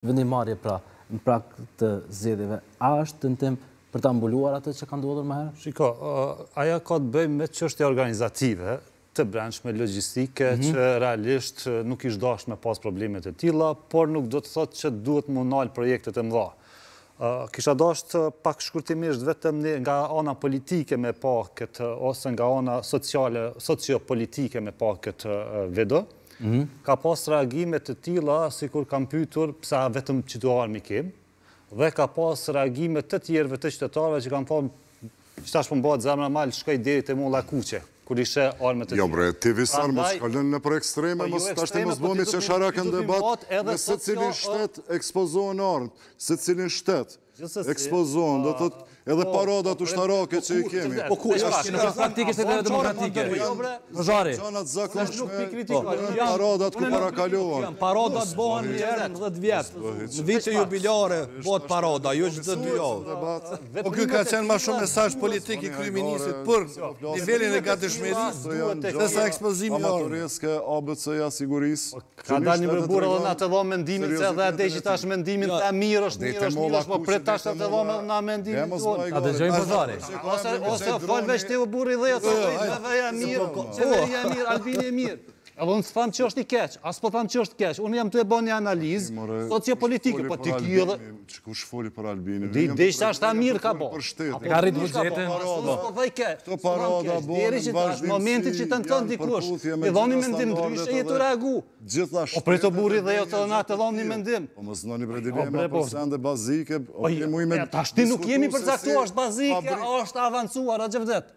Vendimmarrje pra, në prag të zgjedhjeve. A është tentim për ta mbuluar atë që ka ndodhur më herët? Shiko, ajo ka të bëjë me çështje organizative, të brendshme, logjistike, që realisht nuk kish dashtë me pas probleme të tilla, por nuk do të thotë që duhet mu nal projektet e mëdha. Kisha dashtë pak shkurtimisht vetëm nga ana politike me pa këtë, ose nga ana sociale, socio-politike me pa këtë video. Ka pas reagime të tilla, sikur kam pyetur pse vetëm qëto armë kemi, dhe ka pas reagime të tjera të qytetarëve që kanë thonë tash po më bëhet zemra mal, shkoj deri te molla e kuqe, kur i shoh armët e tjera. Jo bre, ti Visar mos kalo nëpër ekstreme, mos tash ti mos u bën qesharak në debat, në secilin shtet ekspozohen armët, secilin shtet. Ekspozohen, do të thotë edhe paradat ushtarake që i kemi. Po ku, është praktikë në shtete demokratike. Nëzari. Janë të zakonshme, paradat ku parakalojnë. Paradat bohen një herë në dhjetë vjet. Në vitë jubilare, bohet parada, jo veç dhjetë vjet. Po kjo ka qenë ma shumë mesazh politik i kryeministrit për nivelin e gatishmërisë sesa ekspozim i armëve. Amatoreske, ABC-ja e sigurisë. Ka dalë një burrë edhe na ta japim mendimin se edhe ata që dhashë mendimin, jo, mirë është mirë është mirë është po prit tash ta japim edhe na mendimin tonë. A dëgjojmë Nëzarin? Ose ose fol veç ti o burri dhe ato dhe ja mirë, se dhe ja mirë, Albini e mirë. Edhe unë s'tham që është i keq, as po tham që është keq, unë jam tu e bo një analizë sociopolitike, po ti ki edhe, Kush foli për Albinin? Ti desh sa shumë mirë ka bo. Ka rritë buxhetin. Këto parada, bërë, në vazhdimësi, momentin që tenton dikush me dhonë një mendim ndryshe, je tu reagu. Gjithashtë. Po prit o burri i dheut, ta dhomë një mendim. O mos na bëni bre dilema për sende bazike. O i me... Tashti nuk jemi përcaktu a është bazike, a është avancuar, a Xhevdet.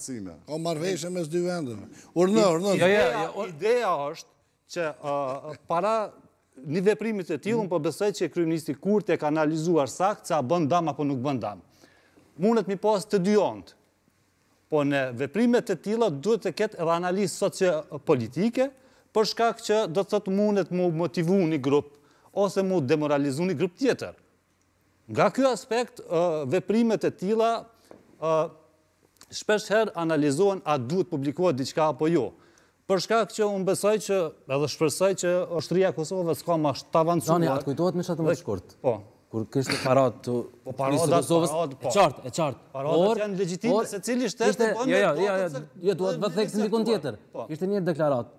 shqetësime. Ka marrëveshje mes dy vendeve. Urdhno, urdhno. Jo, jo, jo. Ideja është që para një veprimi të tillë, unë po besoj që kryeministri Kurti e ka analizuar saktë se a bën dam apo nuk bën dam. Mundet mi pas të dy anët. Po në veprime të tilla duhet të ketë edhe analizë sociopolitike, për shkak që do të thotë mundet mu motivu një grup ose mu demoralizu një grup tjetër. Nga ky aspekt, veprimet e tilla shpesh herë analizohen a duhet të publikohet diçka apo jo. Për shkak që unë besoj që, edhe shpresoj që ushtria e Kosovës ka armë më të avancuara. Dani, a të kujtohet më shtatëmbëdhjetë shkurt? Po. Kur kishte paradë, po paradë të Kosovës, po. e qartë, e qartë. Paradat janë legjitime, secili shtet i bën. Jo, jo, jo, jo, duhet të theksojmë diçka tjetër. Ishte një deklaratë